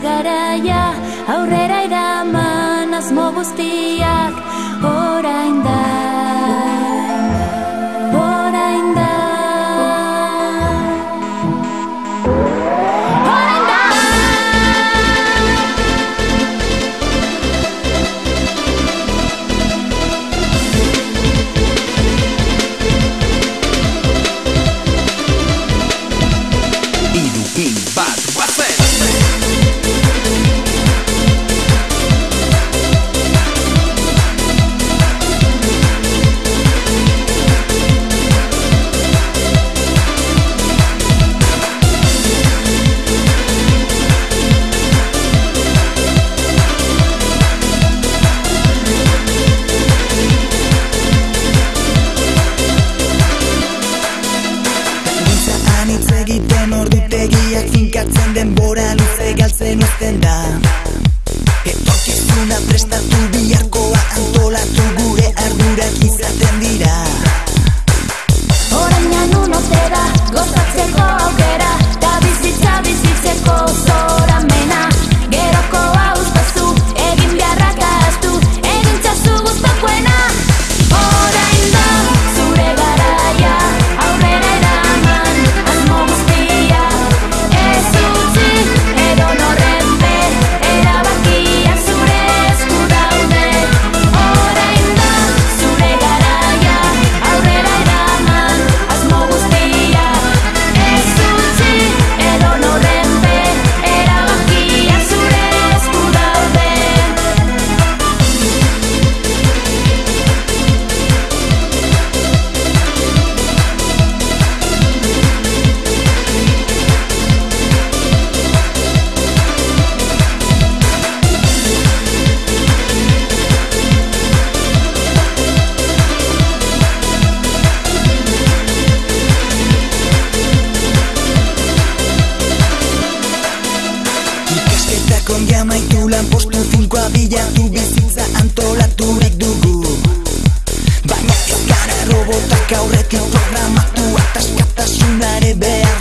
garaia aurrera iraman asmo guztiak orain da. da. Etorkizuna prestatu biharkoa antolatu gure ardurak izaten dira. Jainkoa bilatu bizitza antolaturik dugu. Baina ez gara robotak aurretik programatu Ataskatasunare behar